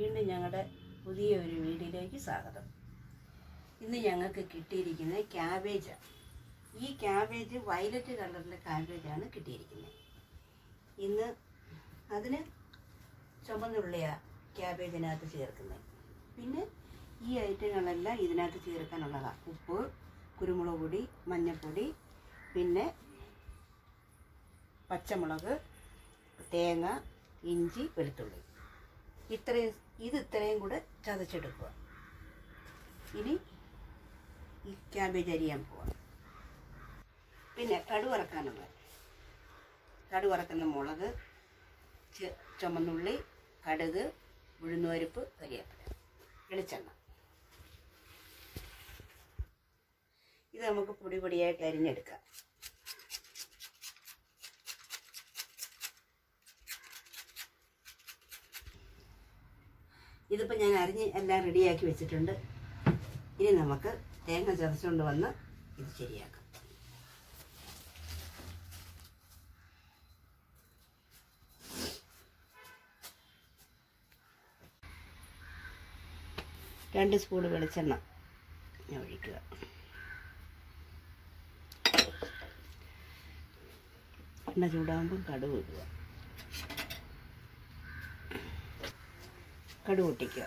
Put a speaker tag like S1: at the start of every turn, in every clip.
S1: വീണ്ടും ഞങ്ങളുടെ പുതിയ ഒരു വീഡിയോയിലേക്ക് സ്വാഗതം. ഇന്ന് ഞങ്ങൾക്ക് കിട്ടിയിരിക്കുന്നത് ക്യാബേജാണ് ഈ ക്യാബേജ് വയലറ്റ് കളറിലെ ക്യാബേജാണ് കിട്ടിയിരിക്കുന്നത്. ഇന്ന് അതിന് ചുമന്നുള്ളിയാണ് ക്യാബേജിനകത്ത് ചേർക്കുന്നത്. പിന്നെ ഈ ഐറ്റങ്ങളെല്ലാം ഇതിനകത്ത് ചേർക്കാനുള്ളതാണ് ഉപ്പ് കുരുമുളക് പൊടി മഞ്ഞൾപ്പൊടി പിന്നെ പച്ചമുളക് തേങ്ങ ഇഞ്ചി വെളുത്തുള്ളി. ഇത്രയും ഇത് ഇത്രയും കൂടെ ചതച്ചെടുക്കുക. ഇനി ഈ ക്യാബേജ് അരിയാൻ പോവാം. പിന്നെ കടുവറക്കാനുള്ള കടുവറക്കുന്ന മുളക് ചുമന്നുള്ളി കടുക് ഉഴുന്നുപരിപ്പ് കരിയാപ്പില വെളിച്ചെണ്ണ. ഇത് നമുക്ക് പൊടി പൊടിയായിട്ട് അരിഞ്ഞെടുക്കാം ഇതിപ്പോൾ ഞാൻ അരിഞ്ഞ് എല്ലാം റെഡിയാക്കി വെച്ചിട്ടുണ്ട്. ഇനി നമുക്ക് തേങ്ങ ചതച്ചുകൊണ്ട് വന്ന് ഇത് ശരിയാക്കാം. രണ്ട് സ്പൂൺ വെളിച്ചെണ്ണ ഞാൻ ഒഴിക്കുക. എണ്ണ ചൂടാകുമ്പം കടുവ് ഇടുക. കടുക് പൊട്ടിക്കുക.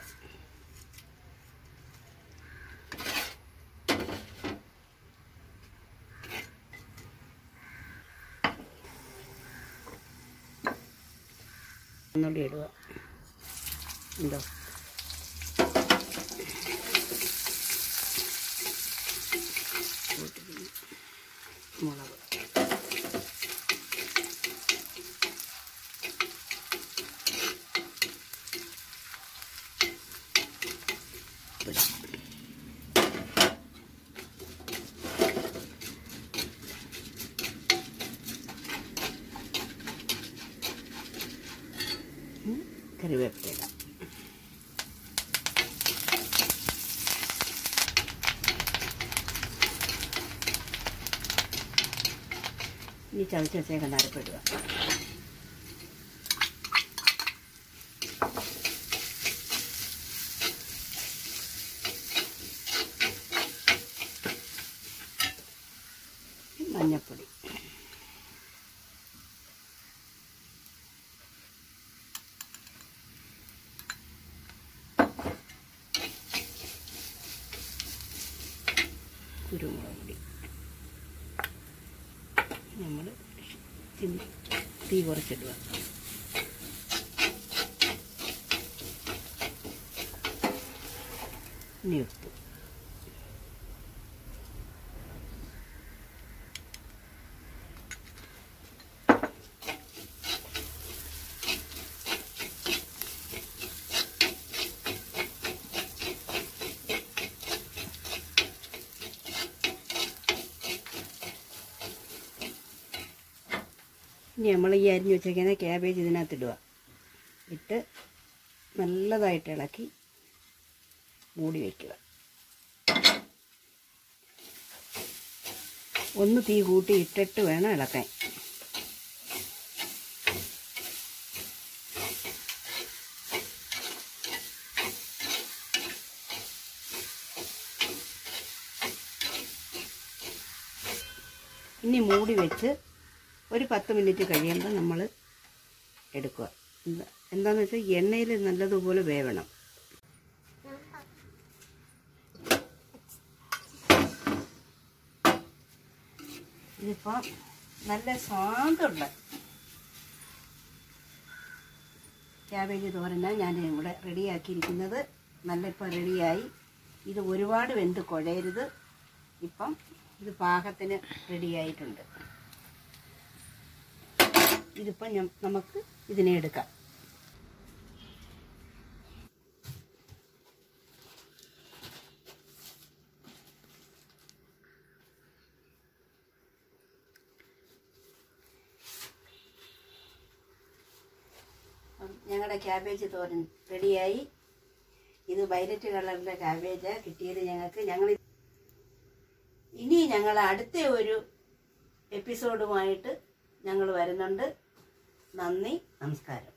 S1: ഒന്നുകൂടി ഇടുക. എന്തോ മുളക് ഉം, കറിവേപ്പില. ഇനി ചതച്ച് വെച്ചേക്കണ്ട അരപ്പിടുക മഞ്ഞപ്പൊടി കുരുമുളക് നമ്മൾ തീ കുറച്ചിടുക. ഇനി ഉപ്പ്. ഇനി നമ്മൾ ഈ അരിഞ്ഞ് വെച്ചേക്കുന്ന ക്യാബേജ് ഇതിനകത്ത് ഇടുക. ഇട്ട് നല്ലതായിട്ട് ഇളക്കി മൂടി വയ്ക്കുക ഒന്ന് തീ കൂട്ടി ഇട്ടിട്ട് വേണം ഇളക്കാൻ. ഇനി മൂടി വെച്ച് ഒരു പത്ത് മിനിറ്റ് കഴിയുമ്പോൾ നമ്മൾ എടുക്കുക. എന്താന്ന് വെച്ചാൽ എണ്ണയിൽ നല്ലതുപോലെ വേവണം. ഇതിപ്പോൾ നല്ല സ്വാദുണ്ട്. ക്യാബേജ് തോരനാണ് ഞാൻ ഇവിടെ റെഡിയാക്കിയിരിക്കുന്നത്. നല്ല ഇപ്പോൾ റെഡിയായി. ഇത് ഒരുപാട് വെന്ത് കുഴയരുത്. ഇപ്പം ഇത് പാകത്തിന് റെഡിയായിട്ടുണ്ട്. ഇതിപ്പം നമുക്ക് ഇതിനെ എടുക്കാം. ഞങ്ങളുടെ ക്യാബേജ് തോരൻ റെഡിയായി ഇത് വയലറ്റ് കളറിന്റെ ക്യാബേജ് കിട്ടിയത് ഞങ്ങൾക്ക്. ഞങ്ങൾ ഇനി ഞങ്ങൾ അടുത്ത ഒരു എപ്പിസോഡുമായിട്ട് ഞങ്ങൾ വരുന്നുണ്ട്. നന്ദി നമസ്കാരം